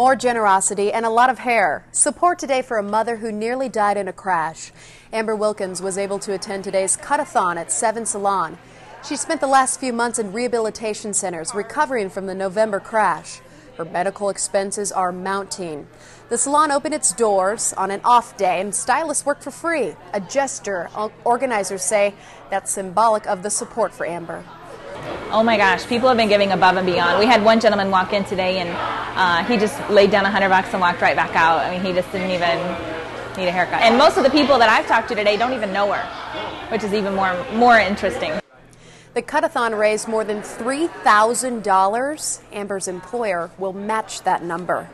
More generosity and a lot of hair. Support today for a mother who nearly died in a crash. Amber Wilkins was able to attend today's cut-a-thon at Seven Salon. She spent the last few months in rehabilitation centers recovering from the November crash. Her medical expenses are mounting. The salon opened its doors on an off day and stylists work for free. A gesture organizers say that's symbolic of the support for Amber. Oh my gosh, people have been giving above and beyond. We had one gentleman walk in today and uh, he just laid down a hundred bucks and walked right back out. I mean, he just didn't even need a haircut. And most of the people that I've talked to today don't even know her, which is even more more interesting. The cutathon raised more than $3,000. Amber's employer will match that number.